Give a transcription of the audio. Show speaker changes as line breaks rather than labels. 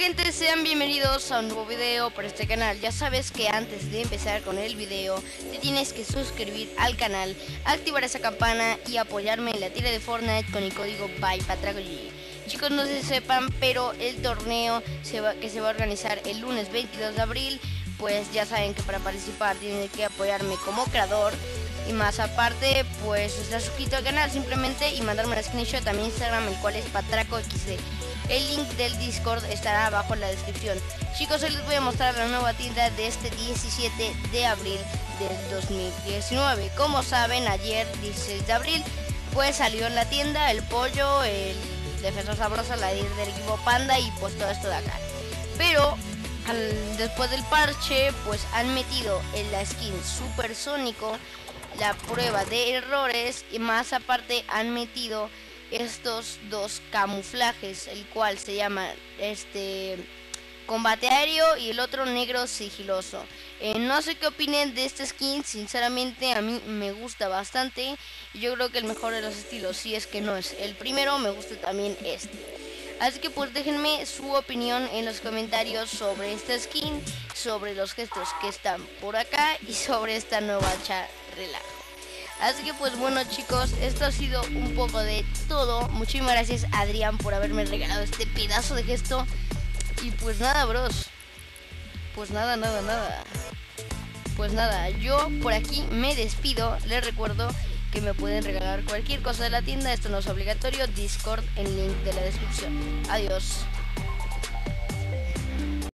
gente, sean bienvenidos a un nuevo video por este canal. Ya sabes que antes de empezar con el video, te tienes que suscribir al canal, activar esa campana y apoyarme en la tira de Fortnite con el código BYPatragoG. Chicos, no se sepan, pero el torneo que se va a organizar el lunes 22 de abril, pues ya saben que para participar tienen que apoyarme como creador y más aparte, pues estar suscrito al canal simplemente y mandarme un screenshot a mi Instagram, el cual es patracoxd. El link del Discord estará abajo en la descripción. Chicos, hoy les voy a mostrar la nueva tienda de este 17 de abril del 2019. Como saben, ayer 16 de abril, pues salió en la tienda el pollo, el defensor sabroso, la del equipo panda y pues todo esto de acá. Pero después del parche, pues han metido en la skin supersónico la prueba de errores y más aparte han metido estos dos camuflajes, el cual se llama este combate aéreo y el otro negro sigiloso. Eh, no sé qué opinen de este skin, sinceramente a mí me gusta bastante. Yo creo que el mejor de los estilos, si es que no es el primero, me gusta también este. Así que pues déjenme su opinión en los comentarios sobre esta skin, sobre los gestos que están por acá y sobre esta nueva chat relajo. Así que pues bueno chicos, esto ha sido un poco de todo. Muchísimas gracias Adrián por haberme regalado este pedazo de gesto. Y pues nada bros. Pues nada, nada, nada. Pues nada, yo por aquí me despido. Les recuerdo que me pueden regalar cualquier cosa de la tienda. Esto no es obligatorio. Discord en link de la descripción. Adiós.